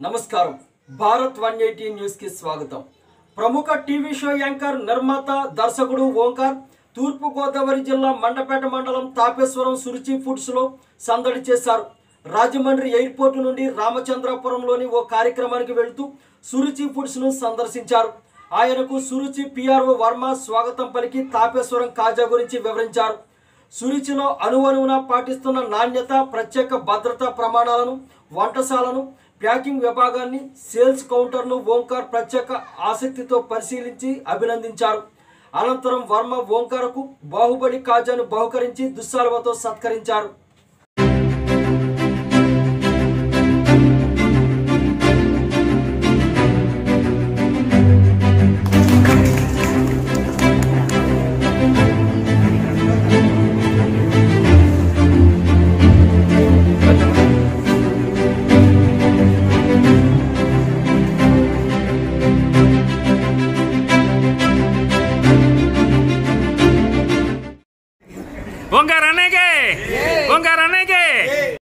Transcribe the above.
నమస్కారం. Bharat one eighty న్యూస్కి స్వాగతం. ప్రముఖ టీవీ షో యాంకర్ నిర్మాత దర్శకుడు ఓంకార్ తూర్పుగోదావరి జిల్లా మండపేట మండలం తాపేశ్వరం సురుచి ఫుడ్స్లో సందడి చేశారు. రాజమండ్రి ఎయిర్పోర్ట్ నుండి రామచంద్రాపురంలోని ఓ కార్యక్రమానికి వెళుతూ సురుచి ఫుడ్స్ను సందర్శించారు. ఆయనకు సురుచి పిఆర్ఓ వర్మ స్వాగతం పలికి తాపేశ్వరం కాజా గురించి వివరించారు. సురుచిలో అనువనువున పాటిస్తున్న నాణ్యత ప్రత్యేక భద్రతా ప్రమాణాలను వంటశాలను ప్యాకింగ్ విభాగాన్ని సేల్స్ కౌంటర్ను ఓంకార్ ప్రత్యేక ఆసక్తితో పరిశీలించి అభినందించారు. అనంతరం వర్మ ఓంకార్కు బాహుబలి కాజాను బహుకరించి దుస్సాలువతో సత్కరించారు. ఓంకార్ అన్నయ్యకే ఓంకార్ అన్నయ్యకే